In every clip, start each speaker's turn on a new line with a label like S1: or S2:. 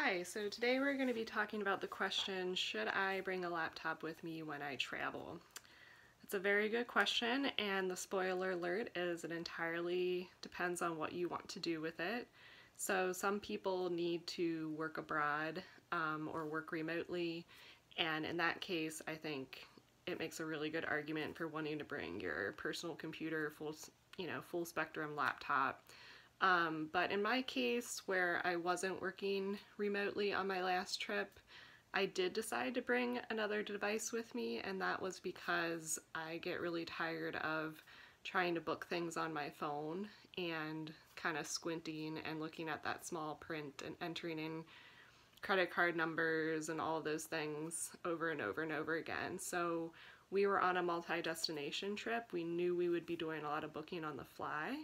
S1: Hi, so today we're going to be talking about the question, should I bring a laptop with me when I travel? It's a very good question and the spoiler alert is it entirely depends on what you want to do with it. So some people need to work abroad um, or work remotely and in that case I think it makes a really good argument for wanting to bring your personal computer, full, you know, full spectrum laptop um, but in my case, where I wasn't working remotely on my last trip, I did decide to bring another device with me, and that was because I get really tired of trying to book things on my phone and kind of squinting and looking at that small print and entering in credit card numbers and all those things over and over and over again. So we were on a multi-destination trip. We knew we would be doing a lot of booking on the fly.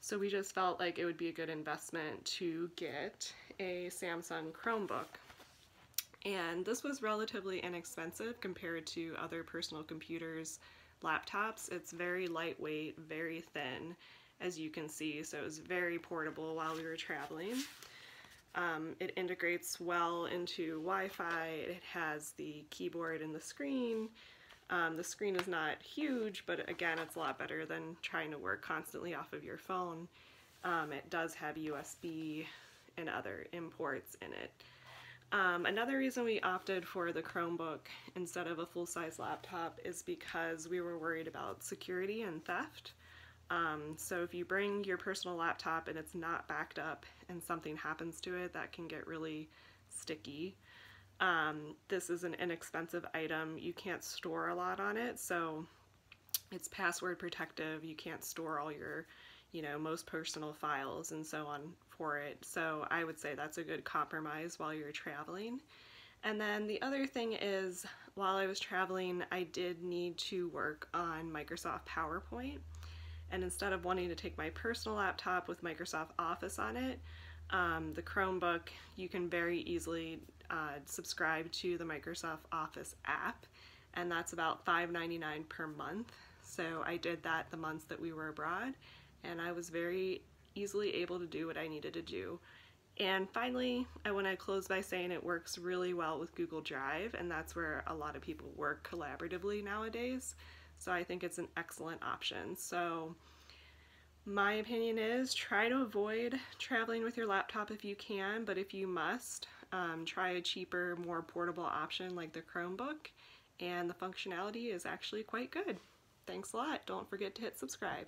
S1: So we just felt like it would be a good investment to get a Samsung Chromebook. And this was relatively inexpensive compared to other personal computers, laptops. It's very lightweight, very thin, as you can see, so it was very portable while we were traveling. Um, it integrates well into Wi-Fi, it has the keyboard and the screen, um, the screen is not huge, but again, it's a lot better than trying to work constantly off of your phone. Um, it does have USB and other imports in it. Um, another reason we opted for the Chromebook instead of a full-size laptop is because we were worried about security and theft. Um, so if you bring your personal laptop and it's not backed up and something happens to it, that can get really sticky. Um, this is an inexpensive item. You can't store a lot on it, so it's password protective. You can't store all your, you know, most personal files and so on for it. So I would say that's a good compromise while you're traveling. And then the other thing is, while I was traveling, I did need to work on Microsoft PowerPoint. And instead of wanting to take my personal laptop with Microsoft Office on it, um, the Chromebook, you can very easily uh, subscribe to the Microsoft Office app, and that's about $5.99 per month. So I did that the months that we were abroad, and I was very easily able to do what I needed to do. And finally, I want to close by saying it works really well with Google Drive, and that's where a lot of people work collaboratively nowadays. So I think it's an excellent option. So my opinion is try to avoid traveling with your laptop if you can, but if you must, um, try a cheaper, more portable option like the Chromebook, and the functionality is actually quite good. Thanks a lot. Don't forget to hit subscribe.